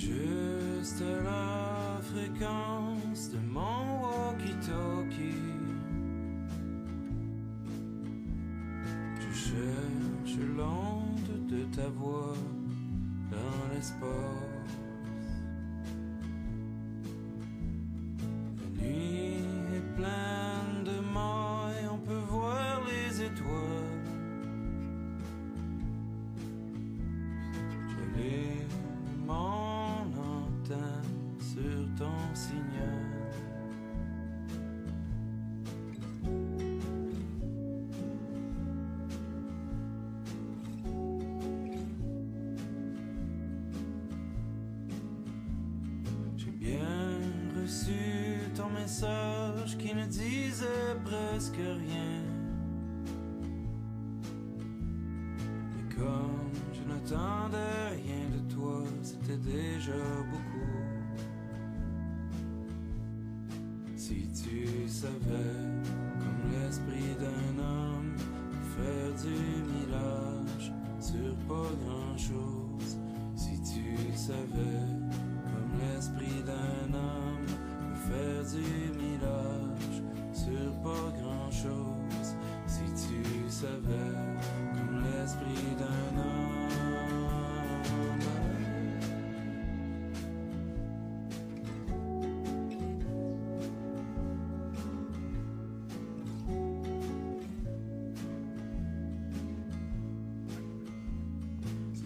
juste la fréquence de mon walkie-talkie. Je cherche l'onde de ta voix dans l'espace. Qui ne disait presque rien. Mais comme je n'attendais rien de toi, c'était déjà beaucoup. Si tu savais, comme l'esprit d'un homme, faire du millage sur pas grand chose. Si tu savais,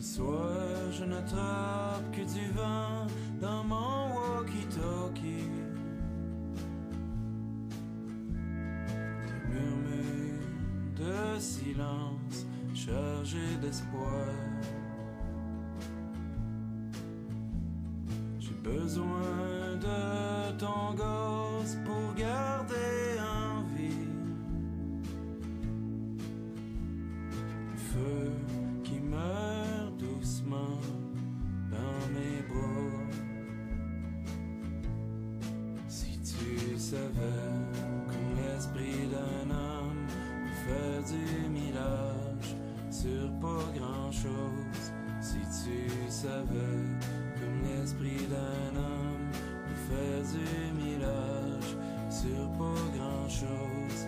Ce soir, je n'attrape que du vent dans mon walkie-talkie. Des murmures de silence chargés d'espoir. J'ai besoin de ton gosse savais comme l'esprit d'un homme peut faire du millage sur pas grand chose. Si tu savais comme l'esprit d'un homme peut faire du millage sur pas grand chose.